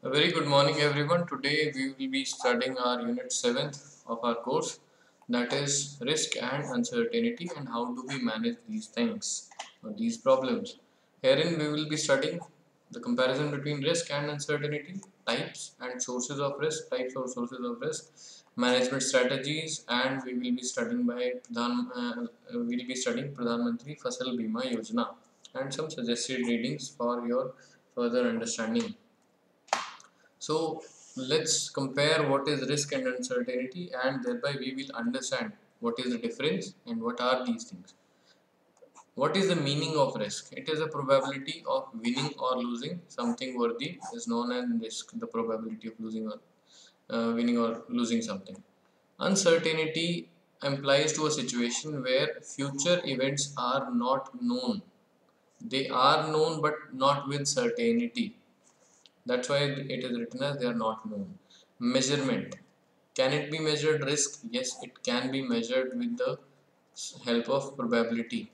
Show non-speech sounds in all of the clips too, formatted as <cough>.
A very good morning everyone. Today we will be studying our unit 7th of our course that is risk and uncertainty and how do we manage these things or these problems. Herein we will be studying the comparison between risk and uncertainty, types and sources of risk, types or sources of risk, management strategies and we will be studying by Pradhan, uh, we will be studying Pradhan Mantri Fasal Bima Yojana and some suggested readings for your further understanding. So let's compare what is risk and uncertainty and thereby we will understand what is the difference and what are these things. What is the meaning of risk? It is a probability of winning or losing something worthy is known as risk, the probability of losing or uh, winning or losing something. Uncertainty implies to a situation where future events are not known. They are known but not with certainty that's why it is written as they are not known. Measurement. Can it be measured risk? Yes it can be measured with the help of probability.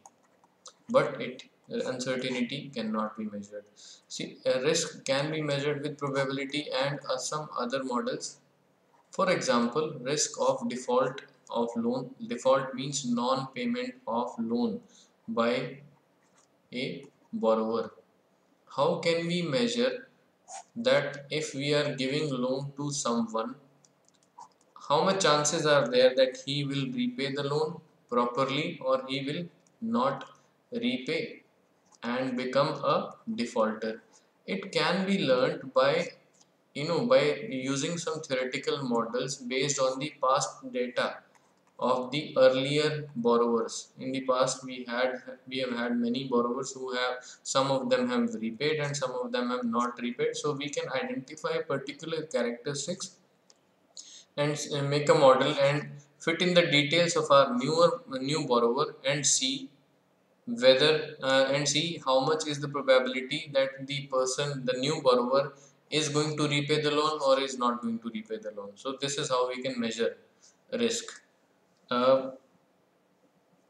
But it uncertainty cannot be measured. See risk can be measured with probability and uh, some other models. For example risk of default of loan. Default means non-payment of loan by a borrower. How can we measure that if we are giving loan to someone how much chances are there that he will repay the loan properly or he will not repay and become a defaulter? It can be learned by you know by using some theoretical models based on the past data of the earlier borrowers. In the past we had we have had many borrowers who have some of them have repaid and some of them have not repaid. So we can identify particular characteristics and make a model and fit in the details of our newer new borrower and see whether uh, and see how much is the probability that the person the new borrower is going to repay the loan or is not going to repay the loan. So this is how we can measure risk uh,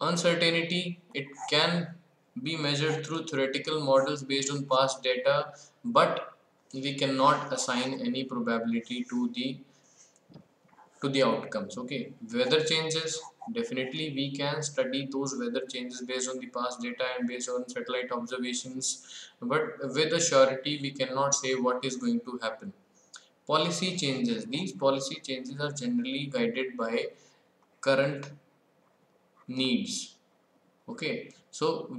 uncertainty it can be measured through theoretical models based on past data but we cannot assign any probability to the to the outcomes okay? Weather changes definitely we can study those weather changes based on the past data and based on satellite observations but with a surety we cannot say what is going to happen. Policy changes these policy changes are generally guided by current needs. Okay? So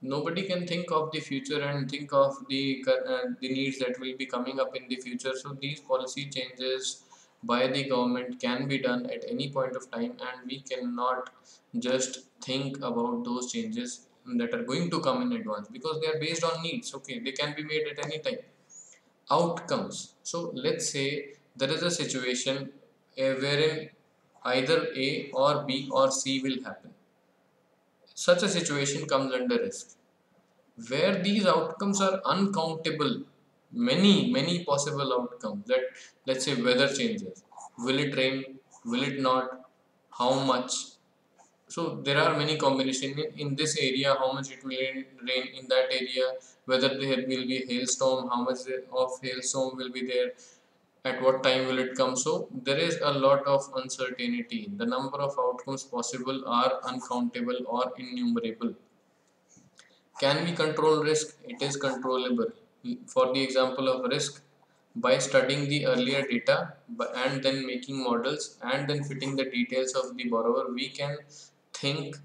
nobody can think of the future and think of the uh, the needs that will be coming up in the future. So these policy changes by the government can be done at any point of time and we cannot just think about those changes that are going to come in advance because they are based on needs. Okay? They can be made at any time. Outcomes. So let's say there is a situation uh, wherein either A or B or C will happen. Such a situation comes under risk. Where these outcomes are uncountable, many, many possible outcomes that let's say weather changes. Will it rain? Will it not? How much? So there are many combinations in, in this area, how much it will rain, rain in that area, whether there will be hailstorm, how much of hailstorm will be there, at what time will it come? So there is a lot of uncertainty. The number of outcomes possible are uncountable or innumerable. Can we control risk? It is controllable. For the example of risk by studying the earlier data and then making models and then fitting the details of the borrower we can think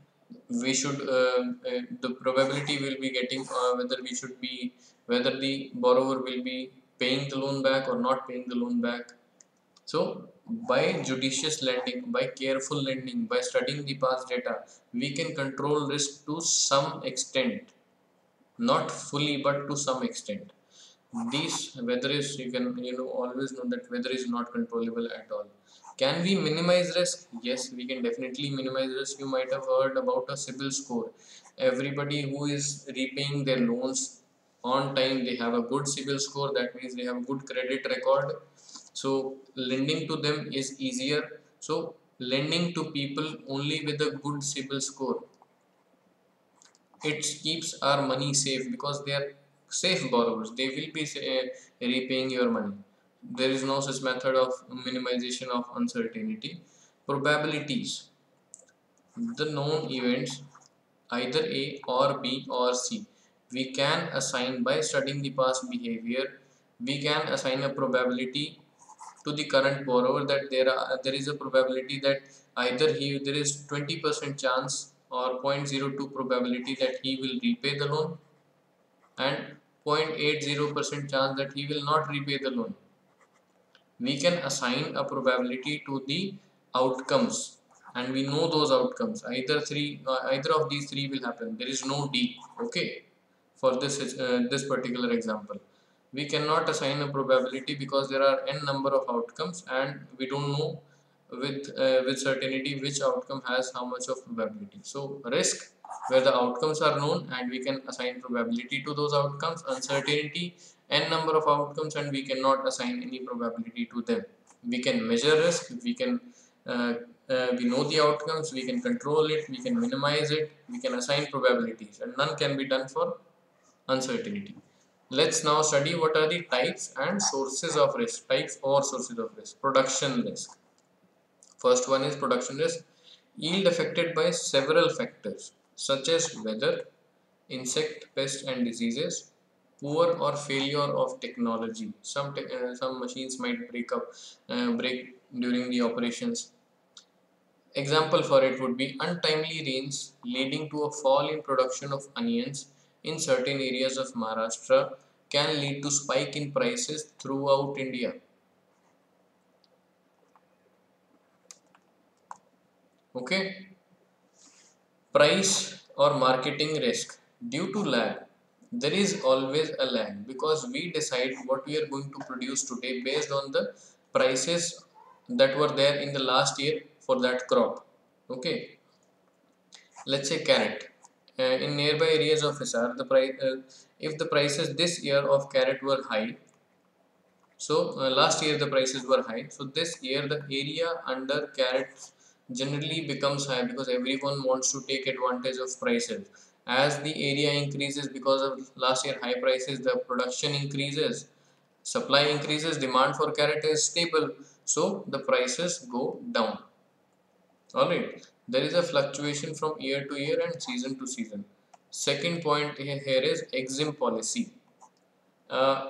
we should uh, uh, the probability will be getting uh, whether we should be whether the borrower will be paying the loan back or not paying the loan back. So by judicious lending by careful lending by studying the past data we can control risk to some extent. Not fully but to some extent. These weather is you can you know always know that weather is not controllable at all. Can we minimize risk? Yes we can definitely minimize risk. You might have heard about a CIBIL score. Everybody who is repaying their loans on time they have a good CIBIL score that means they have good credit record. So lending to them is easier. So lending to people only with a good CIBIL score it keeps our money safe because they are safe borrowers. They will be uh, repaying your money. There is no such method of minimization of uncertainty. Probabilities. The known events either a or b or c we can assign by studying the past behavior. We can assign a probability to the current borrower that there are there is a probability that either he there is 20% chance or 0.02 probability that he will repay the loan and 0.80% chance that he will not repay the loan. We can assign a probability to the outcomes and we know those outcomes. Either three uh, either of these three will happen. There is no d okay for this uh, this particular example. We cannot assign a probability because there are n number of outcomes and we don't know with uh, with certainty which outcome has how much of probability. So risk where the outcomes are known and we can assign probability to those outcomes uncertainty n number of outcomes and we cannot assign any probability to them. We can measure risk we can uh, uh, we know the outcomes we can control it we can minimize it we can assign probabilities and none can be done for uncertainty. Let's now study what are the types and sources of risk, types or sources of risk. Production risk. First one is production risk. Yield affected by several factors such as weather, insect, pests and diseases, poor or failure of technology. Some te uh, some machines might break up, uh, break during the operations. Example for it would be untimely rains leading to a fall in production of onions in certain areas of Maharashtra can lead to spike in prices throughout India. Okay. Price or marketing risk. Due to lag, there is always a lag because we decide what we are going to produce today based on the prices that were there in the last year for that crop. Okay. Let's say carrot uh, in nearby areas of Hisar, the price uh, if the prices this year of carrot were high, so uh, last year the prices were high, so this year the area under carrot generally becomes high because everyone wants to take advantage of prices. As the area increases because of last year high prices, the production increases, supply increases, demand for carrot is stable, so the prices go down. Alright, there is a fluctuation from year to year and season to season. Second point here is EXIM policy. Uh,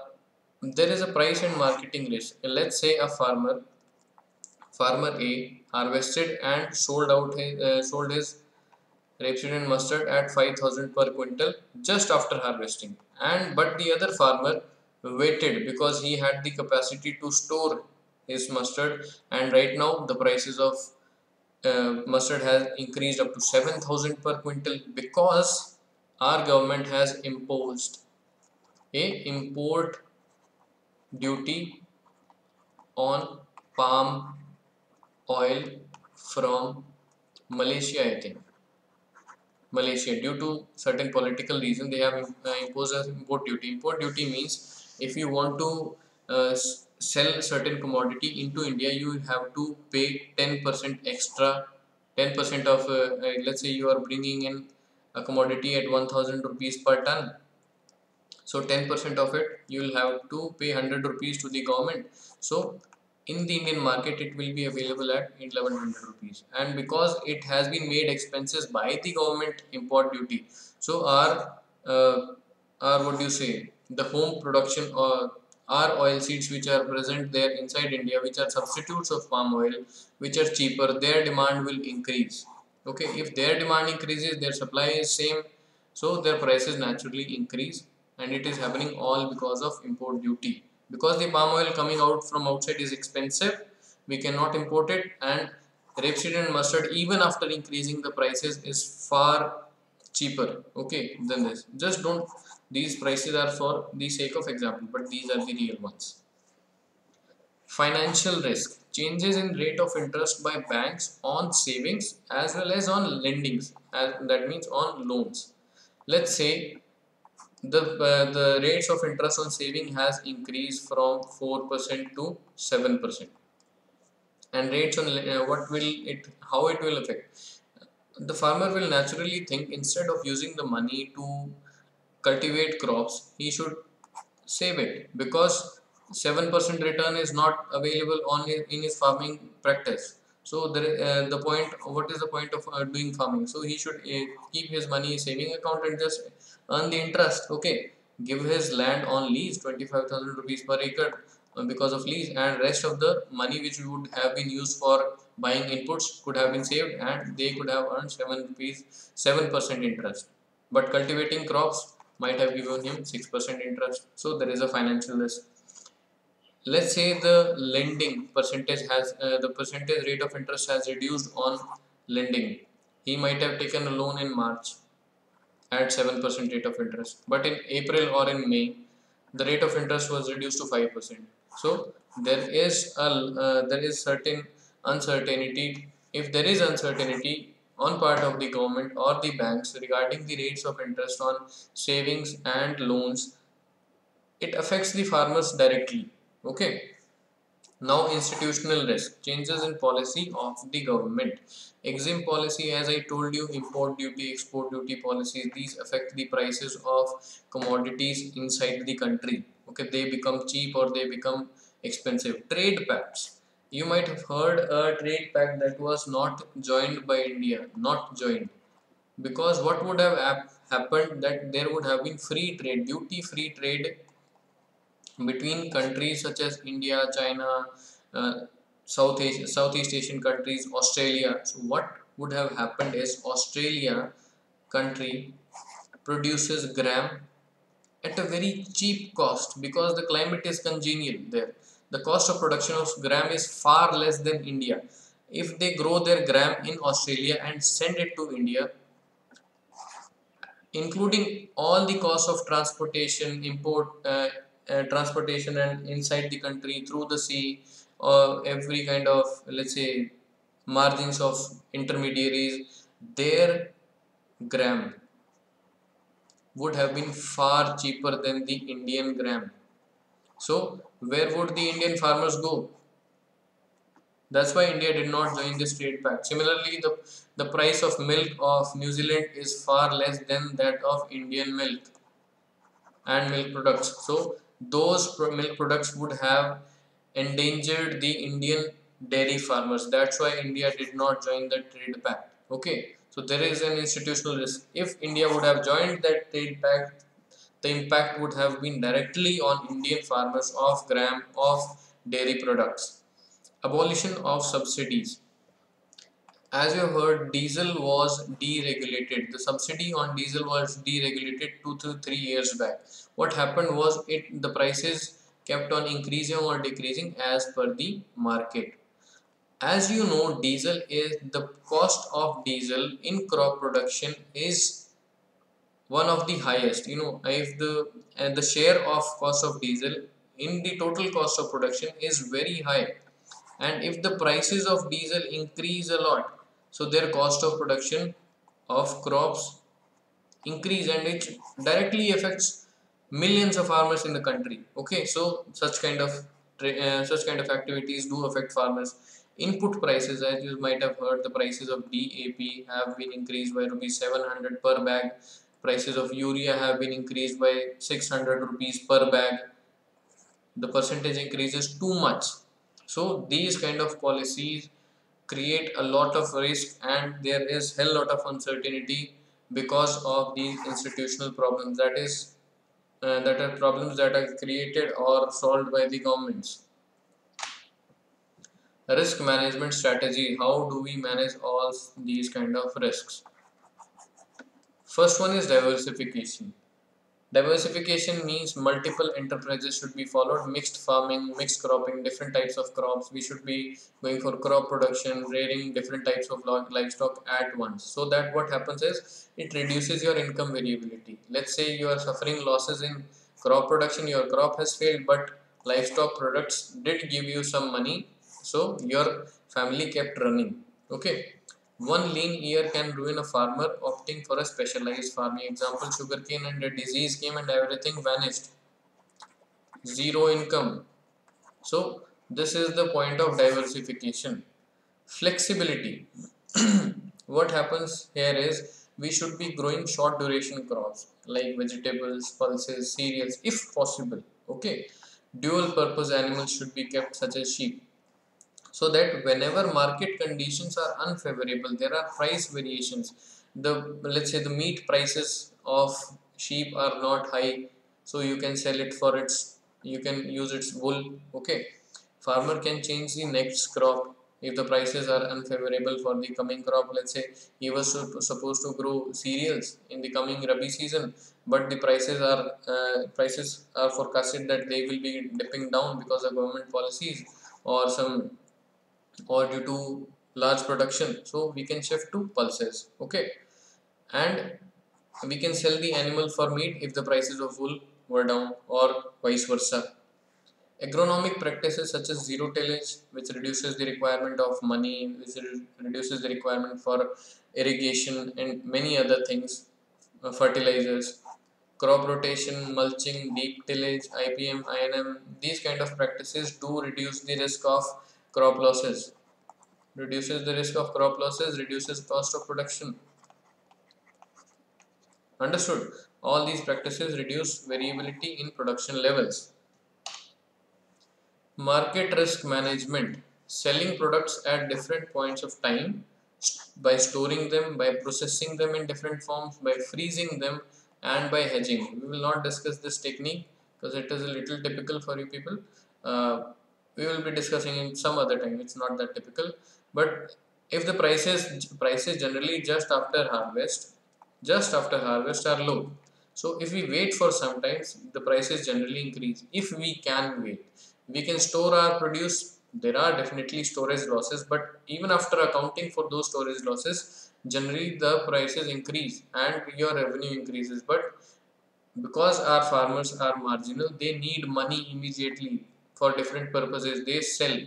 there is a price and marketing risk. Let's say a farmer, farmer A, harvested and sold out his, uh, sold his rapeseed and mustard at 5000 per quintal just after harvesting and but the other farmer waited because he had the capacity to store his mustard and right now the prices of uh, mustard has increased up to 7000 per quintal because our government has imposed a import duty on palm oil from Malaysia I think. Malaysia due to certain political reason they have uh, imposed an import duty. Import duty means if you want to uh, sell certain commodity into India you have to pay 10% extra 10% of uh, uh, let's say you are bringing in a commodity at 1000 rupees per ton. So 10% of it you will have to pay 100 rupees to the government. So in the Indian market it will be available at 1100 rupees. And because it has been made expenses by the government import duty so our uh, our what do you say the home production or are oil seeds which are present there inside India which are substitutes of palm oil which are cheaper their demand will increase. Okay? If their demand increases their supply is same so their prices naturally increase and it is happening all because of import duty. Because the palm oil coming out from outside is expensive we cannot import it and rapeseed and mustard even after increasing the prices is far cheaper okay than this. Just don't these prices are for the sake of example, but these are the real ones. Financial risk. Changes in rate of interest by banks on savings as well as on lendings. As that means on loans. Let's say the, uh, the rates of interest on saving has increased from 4% to 7% and rates on uh, what will it how it will affect the farmer will naturally think instead of using the money to cultivate crops he should save it because 7% return is not available only in his farming practice. So there, uh, the point what is the point of uh, doing farming? So he should uh, keep his money saving account and just earn the interest okay? Give his land on lease 25000 rupees per acre uh, because of lease and rest of the money which would have been used for buying inputs could have been saved and they could have earned 7 rupees 7% interest. But cultivating crops might have given him 6% interest. So there is a financial risk. Let's say the lending percentage has uh, the percentage rate of interest has reduced on lending. He might have taken a loan in march at 7% rate of interest. But in april or in may the rate of interest was reduced to 5% so there is a uh, there is certain uncertainty. If there is uncertainty on part of the government or the banks regarding the rates of interest on savings and loans it affects the farmers directly okay? Now institutional risk changes in policy of the government. Exim policy as i told you import duty export duty policies these affect the prices of commodities inside the country okay? They become cheap or they become expensive. Trade pacts you might have heard a trade pact that was not joined by india not joined because what would have happened that there would have been free trade duty free trade between countries such as India, China, uh, South Asia, Southeast Asian countries, Australia. So what would have happened is Australia country produces gram at a very cheap cost because the climate is congenial there. The cost of production of gram is far less than India. If they grow their gram in Australia and send it to India, including all the cost of transportation, import, uh, uh, transportation and inside the country through the sea or every kind of let's say margins of intermediaries their gram would have been far cheaper than the Indian gram so where would the Indian farmers go that's why India did not join this trade pact similarly the the price of milk of New Zealand is far less than that of Indian milk and milk products so those milk products would have endangered the Indian dairy farmers. That's why India did not join the trade pact. Okay, so there is an institutional risk. If India would have joined that trade pact, the impact would have been directly on Indian farmers of gram of dairy products. Abolition of subsidies. As you heard diesel was deregulated. The subsidy on diesel was deregulated two to three years back. What happened was it the prices kept on increasing or decreasing as per the market. As you know diesel is the cost of diesel in crop production is one of the highest you know if the and the share of cost of diesel in the total cost of production is very high. And if the prices of diesel increase a lot so their cost of production of crops increase and it directly affects millions of farmers in the country okay? So such kind of uh, such kind of activities do affect farmers. Input prices as you might have heard the prices of DAP have been increased by rupees 700 per bag prices of urea have been increased by 600 rupees per bag. The percentage increases too much. So these kind of policies create a lot of risk and there is hell lot of uncertainty because of these institutional problems. That is uh, that are problems that are created or solved by the governments. Risk management strategy. How do we manage all these kind of risks first one is diversification Diversification means multiple enterprises should be followed, mixed farming, mixed cropping, different types of crops. We should be going for crop production, rearing different types of livestock at once. So that what happens is it reduces your income variability. Let's say you are suffering losses in crop production, your crop has failed, but livestock products did give you some money. So your family kept running. Okay one lean year can ruin a farmer opting for a specialized farming. Example, sugarcane and a disease came and everything vanished. Zero income. So, this is the point of diversification. Flexibility. <clears throat> what happens here is we should be growing short duration crops like vegetables, pulses, cereals if possible. Okay. dual purpose animals should be kept such as sheep so that whenever market conditions are unfavorable there are price variations. The let's say the meat prices of sheep are not high so you can sell it for its you can use its wool okay? Farmer can change the next crop. If the prices are unfavorable for the coming crop let's say he was supposed to grow cereals in the coming rabi season but the prices are uh, prices are forecasted that they will be dipping down because of government policies or some or due to large production so we can shift to pulses okay? And we can sell the animal for meat if the prices of wool were down or vice versa. Agronomic practices such as zero tillage, which reduces the requirement of money, which reduces the requirement for irrigation and many other things, uh, fertilizers, crop rotation, mulching, deep tillage, IPM, INM, these kind of practices do reduce the risk of crop losses. Reduces the risk of crop losses, reduces cost of production. Understood? All these practices reduce variability in production levels. Market risk management selling products at different points of time by storing them, by processing them in different forms, by freezing them, and by hedging. We will not discuss this technique because it is a little typical for you people. Uh, we will be discussing in some other time. It's not that typical, but if the prices prices generally just after harvest, just after harvest are low. So if we wait for some times, the prices generally increase. If we can wait, we can store our produce there are definitely storage losses but even after accounting for those storage losses generally the prices increase and your revenue increases but because our farmers are marginal they need money immediately for different purposes they sell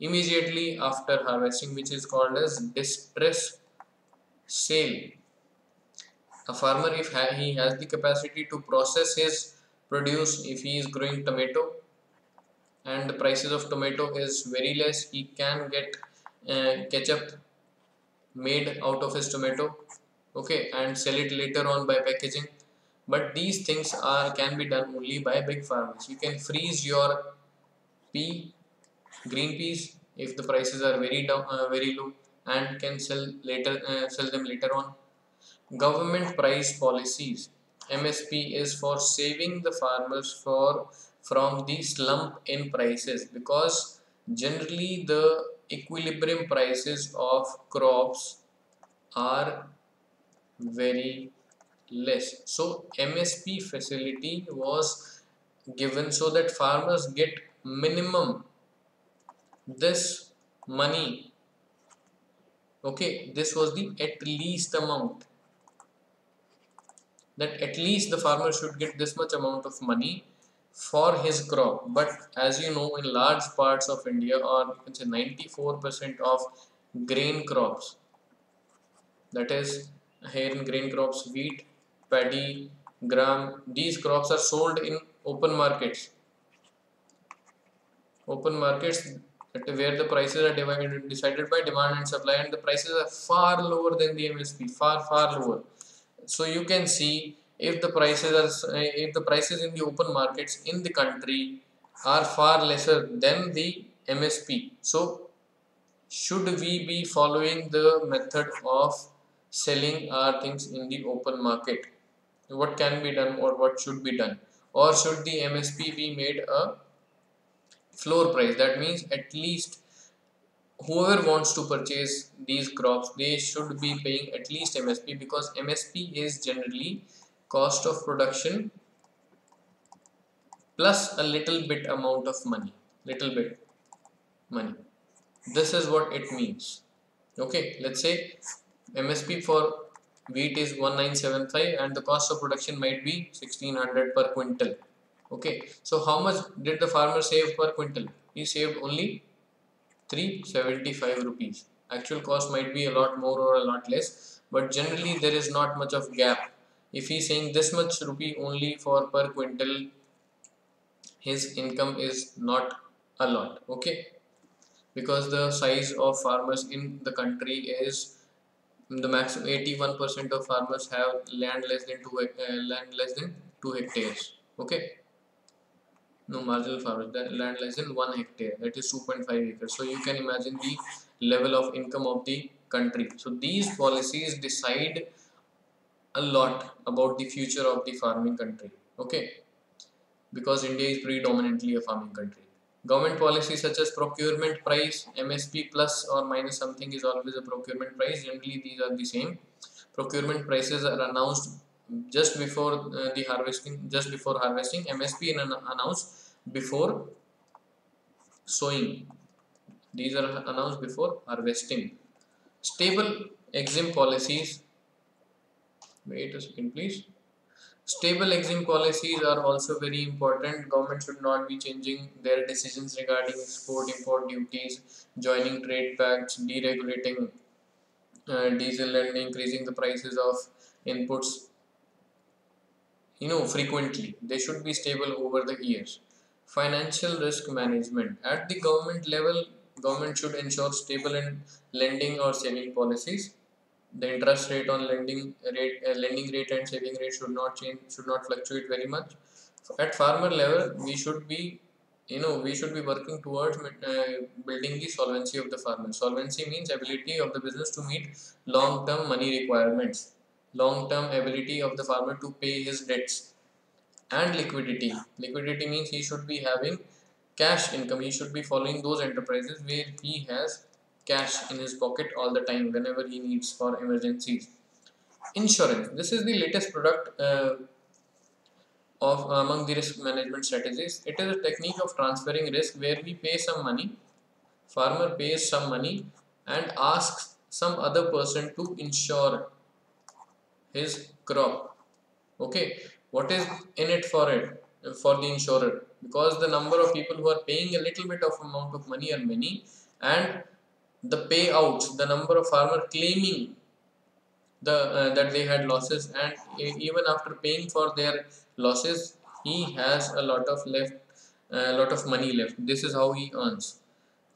immediately after harvesting which is called as distress sale. A farmer if he has the capacity to process his produce if he is growing tomato and the prices of tomato is very less he can get uh, ketchup made out of his tomato okay and sell it later on by packaging. But these things are can be done only by big farmers. You can freeze your pea green peas if the prices are very down uh, very low and can sell later uh, sell them later on. Government price policies. Msp is for saving the farmers for from the slump in prices because generally the equilibrium prices of crops are very less. So msp facility was given so that farmers get minimum this money okay this was the at least amount. That at least the farmer should get this much amount of money for his crop. But as you know in large parts of India or you can say 94% of grain crops that is here in grain crops wheat paddy gram these crops are sold in open markets open markets where the prices are divided decided by demand and supply and the prices are far lower than the MSP far far lower. So you can see if the prices are if the prices in the open markets in the country are far lesser than the MSP so should we be following the method of selling our things in the open market? What can be done or what should be done? Or should the MSP be made a floor price. That means at least whoever wants to purchase these crops they should be paying at least MSP because MSP is generally cost of production plus a little bit amount of money little bit money. This is what it means. Okay let's say msp for wheat is 1975 and the cost of production might be 1600 per quintal okay so how much did the farmer save per quintal? He saved only 375 rupees. Actual cost might be a lot more or a lot less but generally there is not much of gap. If he's saying this much rupee only for per quintal his income is not a lot okay? Because the size of farmers in the country is the maximum 81% of farmers have land less than 2 uh, land less than 2 hectares okay no marginal farmer the land less than 1 hectare that is 2.5 acres. So you can imagine the level of income of the country. So these policies decide a lot about the future of the farming country okay? Because india is predominantly a farming country. Government policies such as procurement price msp plus or minus something is always a procurement price. Generally these are the same. Procurement prices are announced just before uh, the harvesting just before harvesting msp announced before sowing. These are announced before harvesting. Stable exim policies. Wait a second please. Stable exim policies are also very important. Government should not be changing their decisions regarding export import duties joining trade pacts deregulating uh, diesel and increasing the prices of inputs you know frequently. They should be stable over the years. Financial risk management. At the government level government should ensure stable and lending or saving policies. The interest rate on lending rate uh, lending rate and saving rate should not change should not fluctuate very much. At farmer level we should be you know we should be working towards uh, building the solvency of the farmer. Solvency means ability of the business to meet long term money requirements long term ability of the farmer to pay his debts and liquidity. Liquidity means he should be having cash income. He should be following those enterprises where he has cash in his pocket all the time whenever he needs for emergencies. Insurance. This is the latest product uh, of among the risk management strategies. It is a technique of transferring risk where we pay some money farmer pays some money and asks some other person to insure his crop. Okay? What is in it for it for the insurer? Because the number of people who are paying a little bit of amount of money are many and the payouts the number of farmer claiming the uh, that they had losses and even after paying for their losses he has a lot of left a uh, lot of money left. This is how he earns.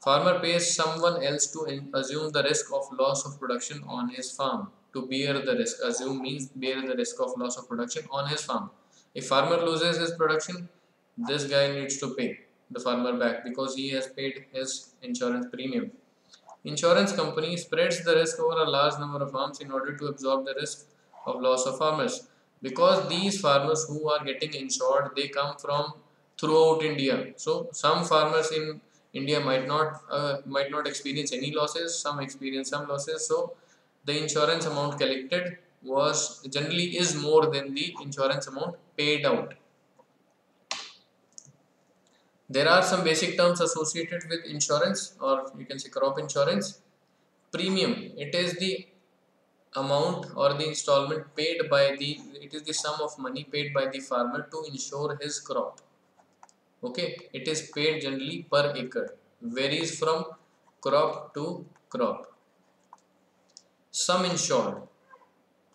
Farmer pays someone else to assume the risk of loss of production on his farm to bear the risk. Assume means bear the risk of loss of production on his farm. If farmer loses his production, this guy needs to pay the farmer back because he has paid his insurance premium. Insurance company spreads the risk over a large number of farms in order to absorb the risk of loss of farmers. Because these farmers who are getting insured, they come from throughout India. So some farmers in India might not uh, might not experience any losses. Some experience some losses. So the insurance amount collected was generally is more than the insurance amount paid out. There are some basic terms associated with insurance or you can say crop insurance. Premium, it is the amount or the installment paid by the, it is the sum of money paid by the farmer to insure his crop. Okay, it is paid generally per acre, varies from crop to crop sum insured.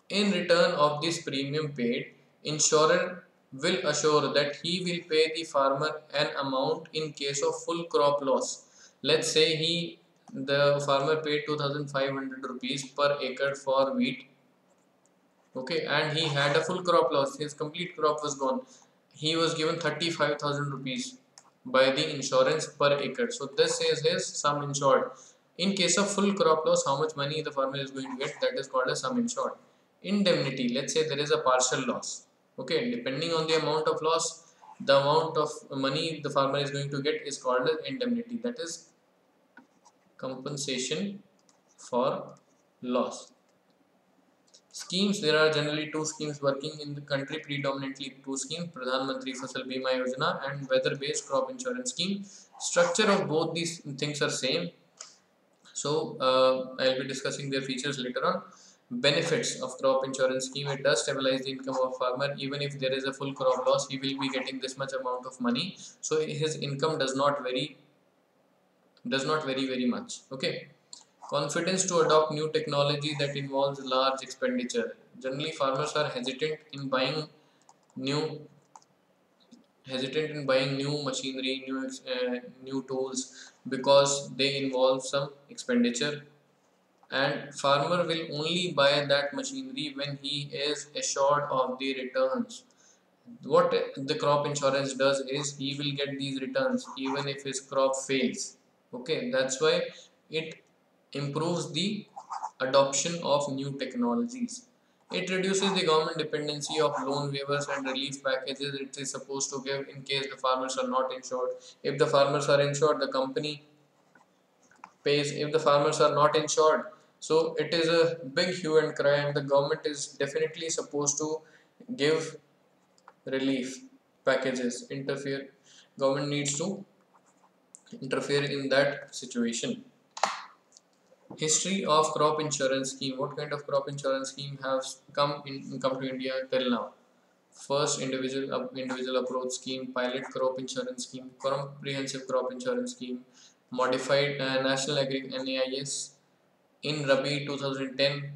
In return of this premium paid, insurer will assure that he will pay the farmer an amount in case of full crop loss. Let's say he the farmer paid 2500 rupees per acre for wheat okay and he had a full crop loss his complete crop was gone he was given 35000 rupees by the insurance per acre so this is his sum insured in case of full crop loss, how much money the farmer is going to get, that is called a sum insured. Indemnity, let's say there is a partial loss. Okay, depending on the amount of loss, the amount of money the farmer is going to get is called as indemnity. That is compensation for loss. Schemes, there are generally two schemes working in the country, predominantly two schemes, Pradhan Mantri Fasal Bima Yojana and weather-based crop insurance scheme. Structure of both these things are same so uh, I'll be discussing their features later on. Benefits of crop insurance scheme. It does stabilize the income of farmer. Even if there is a full crop loss he will be getting this much amount of money. So his income does not vary does not vary very much. Okay. Confidence to adopt new technology that involves large expenditure. Generally farmers are hesitant in buying new hesitant in buying new machinery new uh, new tools because they involve some expenditure. And farmer will only buy that machinery when he is assured of the returns. What the crop insurance does is he will get these returns even if his crop fails. Okay that's why it improves the adoption of new technologies it reduces the government dependency of loan waivers and relief packages. It is supposed to give in case the farmers are not insured. If the farmers are insured the company pays. If the farmers are not insured so it is a big hue and cry and the government is definitely supposed to give relief packages. Interfere government needs to interfere in that situation history of crop insurance scheme. What kind of crop insurance scheme has come in come to india till now? First individual uh, individual approach scheme pilot crop insurance scheme comprehensive crop insurance scheme modified uh, national agri NAIS in Rabi 2010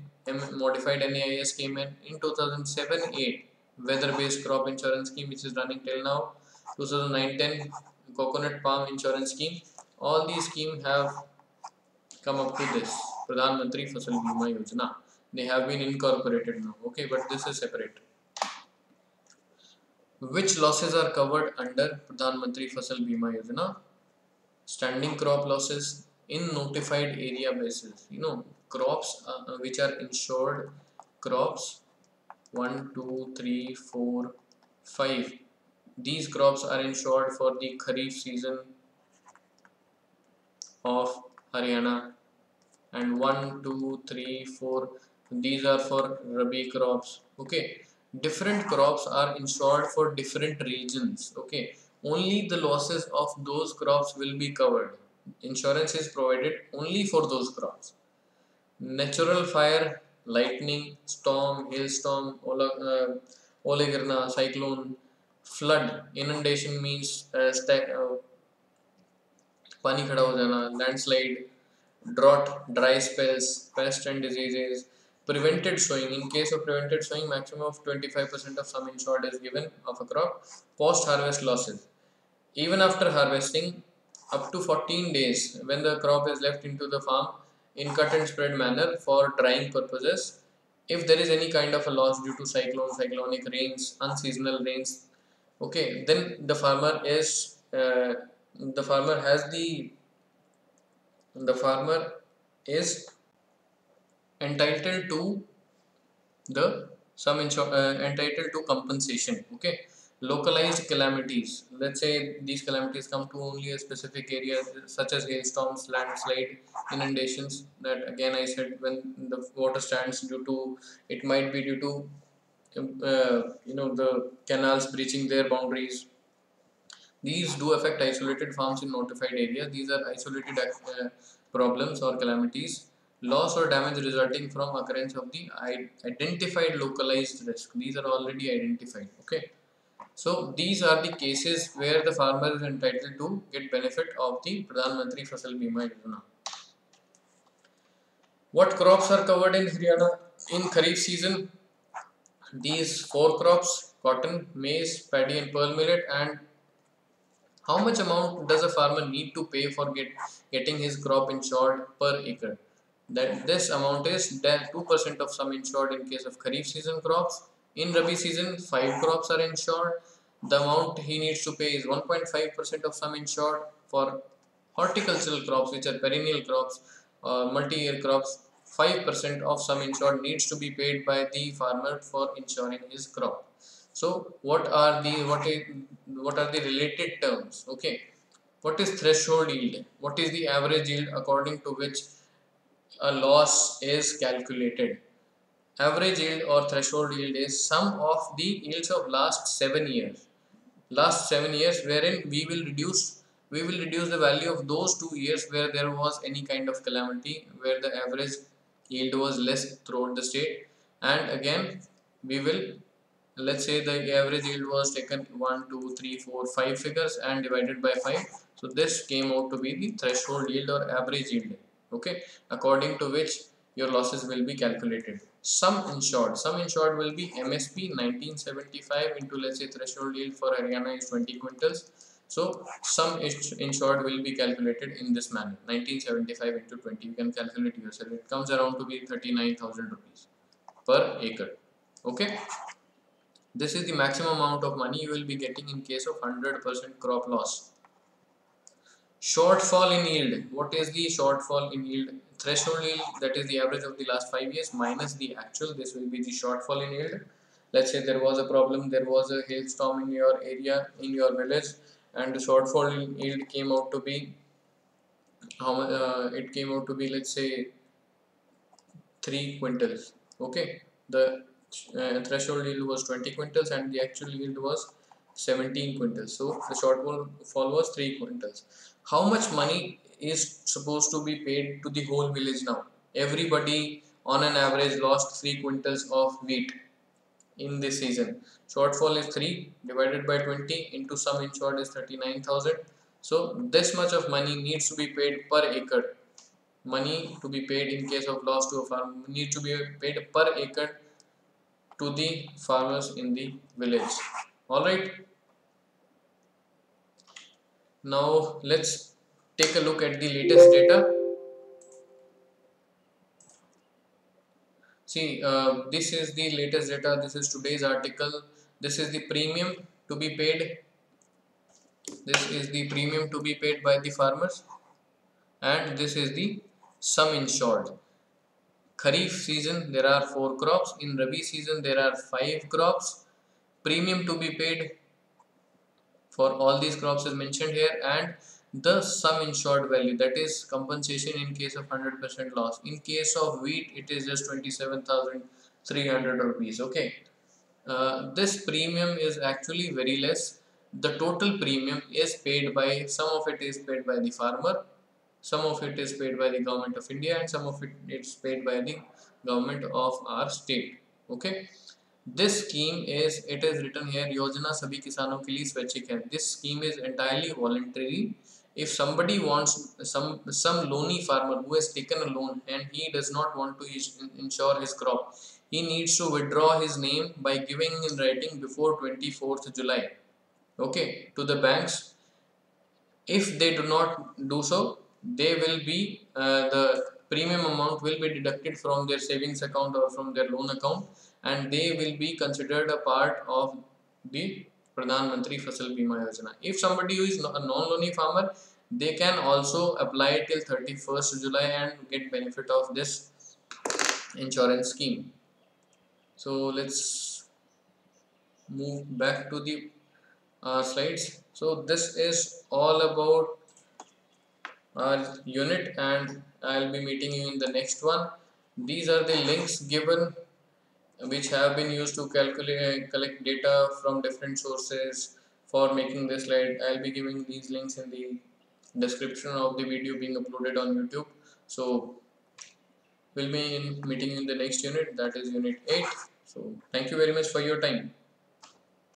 modified NAIS came in. In 2007-8 weather-based crop insurance scheme which is running till now. 2009-10 coconut palm insurance scheme. All these schemes have come up to this. Pradhan Mantri Fasal Bima Yojana. They have been incorporated now. Okay but this is separate. Which losses are covered under Pradhan Mantri Fasal Bima Yojana? Standing crop losses in notified area basis. You know crops uh, which are insured crops 1 2 3 4 5 these crops are insured for the kharif season of haryana. And 1 2 3 4 these are for rabi crops. Okay. Different crops are insured for different regions. Okay. Only the losses of those crops will be covered. Insurance is provided only for those crops. Natural fire lightning, storm, hailstorm, uh, olegirna, cyclone, flood, inundation means uh, uh, Pani खड़ा हो जाना landslide drought dry spells pest and diseases prevented sowing. In case of prevented sowing maximum of 25% of sum insured is given of a crop. Post harvest losses. Even after harvesting up to 14 days when the crop is left into the farm in cut and spread manner for drying purposes if there is any kind of a loss due to cyclone cyclonic rains unseasonal rains okay then the farmer is uh, the farmer has the the farmer is entitled to the some uh, entitled to compensation. Okay, localized calamities let's say these calamities come to only a specific area such as hailstorms landslide inundations that again i said when the water stands due to it might be due to uh, you know the canals breaching their boundaries these do affect isolated farms in notified areas these are isolated uh, problems or calamities loss or damage resulting from occurrence of the identified localized risk these are already identified okay so these are the cases where the farmer is entitled to get benefit of the Pradhan Mantri Fasal Bima Yojana. What crops are covered in Haryana in Kharif season? These four crops, cotton, maize, paddy and pearl millet and how much amount does a farmer need to pay for get, getting his crop insured per acre? That this amount is 2% of sum insured in case of Kharif season crops in Rabi season, 5 crops are insured. The amount he needs to pay is 1.5% of sum insured for horticultural crops, which are perennial crops, uh, multi-year crops. 5% of sum insured needs to be paid by the farmer for insuring his crop. So, what are the what is what are the related terms? Okay, what is threshold yield? What is the average yield according to which a loss is calculated? average yield or threshold yield is sum of the yields of last 7 years last 7 years wherein we will reduce we will reduce the value of those two years where there was any kind of calamity where the average yield was less throughout the state and again we will let's say the average yield was taken 1 2 3 4 5 figures and divided by 5 so this came out to be the threshold yield or average yield. Okay? According to which your losses will be calculated. Sum insured. Sum insured will be msp 1975 into let's say threshold yield for haryana is 20 quintals. So sum insured will be calculated in this manner. 1975 into 20 you can calculate yourself. It comes around to be 39000 rupees per acre. Okay this is the maximum amount of money you will be getting in case of 100% crop loss. Shortfall in yield. What is the shortfall in yield? Threshold yield that is the average of the last five years minus the actual. This will be the shortfall in yield. Let's say there was a problem there was a hailstorm in your area in your village and the shortfall in yield came out to be how uh, it came out to be let's say 3 quintals okay? The uh, threshold yield was 20 quintals and the actual yield was 17 quintals. So the shortfall was 3 quintals. How much money is supposed to be paid to the whole village now? Everybody on an average lost 3 quintals of wheat in this season. Shortfall is 3 divided by 20 into sum insured is 39000 so this much of money needs to be paid per acre. Money to be paid in case of loss to a farm need to be paid per acre to the farmers in the village. All right now let's take a look at the latest data. See uh, this is the latest data. This is today's article. This is the premium to be paid. This is the premium to be paid by the farmers. And this is the sum insured kharif season there are four crops. In rabi season there are five crops. Premium to be paid for all these crops is mentioned here. And the sum insured value that is compensation in case of 100% loss. In case of wheat it is just 27300 rupees okay? Uh, this premium is actually very less. The total premium is paid by some of it is paid by the farmer some of it is paid by the government of India and some of it is paid by the government of our state. Okay? This scheme is it is written here yojana kisanon ke liye swaichhik hai. This scheme is entirely voluntary. If somebody wants some some loanee farmer who has taken a loan and he does not want to insure his crop he needs to withdraw his name by giving in writing before 24th July. Okay? To the banks. If they do not do so they will be uh, the premium amount will be deducted from their savings account or from their loan account and they will be considered a part of the Pradhan Mantri Fasal Bima Yojana. If somebody who is a non-loanee farmer, they can also apply till 31st July and get benefit of this insurance scheme. So let's move back to the uh, slides. So this is all about our unit and I'll be meeting you in the next one. These are the links given which have been used to calculate collect data from different sources for making this slide. I'll be giving these links in the description of the video being uploaded on YouTube. So we'll be in meeting in the next unit that is unit 8. So thank you very much for your time.